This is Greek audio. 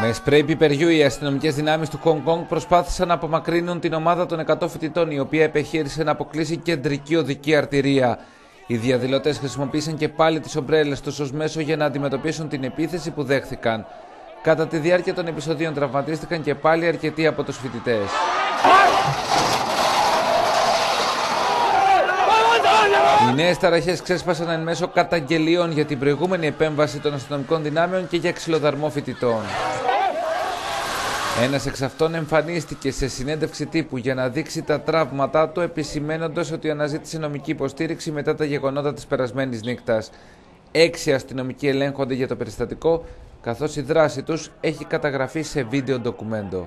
Με σπρέι πιπεριού, οι αστυνομικές δυνάμεις του Χονγκ Κονγκ προσπάθησαν να απομακρύνουν την ομάδα των 100 φοιτητών, η οποία επιχείρησε να αποκλείσει κεντρική οδική αρτηρία. Οι διαδηλωτές χρησιμοποίησαν και πάλι τις ομπρέλες τους ως μέσο για να αντιμετωπίσουν την επίθεση που δέχθηκαν. Κατά τη διάρκεια των επεισοδίων τραυματίστηκαν και πάλι αρκετοί από τους φοιτητές. Οι νέες ταραχές ξέσπασαν εν μέσω καταγγελιών για την προηγούμενη επέμβαση των αστυνομικών δυνάμεων και για ξυλοδαρμό φοιτητών. Ένας εξ αυτών εμφανίστηκε σε συνέντευξη τύπου για να δείξει τα τραύματά του, επισημένοντας ότι αναζήτησε νομική υποστήριξη μετά τα γεγονότα της περασμένης νύχτας. Έξι αστυνομικοί ελέγχονται για το περιστατικό, καθώς η δράση τους έχει καταγραφεί σε βίντεο ντοκουμέντο.